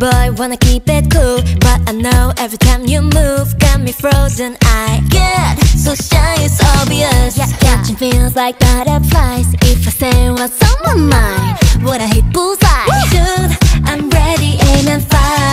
boy wanna keep it cool But I know every time you move Got me frozen, I get so shy, it's obvious. Yeah, yeah. Catching feels like butterflies. If I say what's on my mind Would I hit bullseye? Woo! Dude, I'm ready, aim and fire.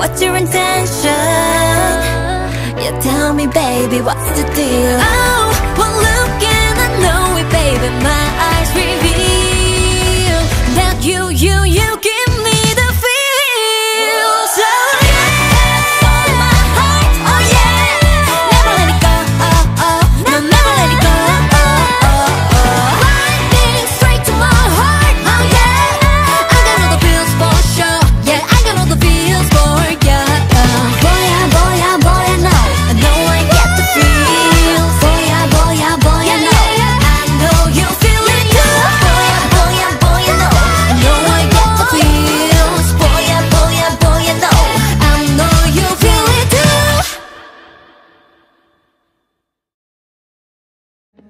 What's your intention? You tell me, baby, what's the deal? Oh, one look and I know it, baby. My eyes reveal.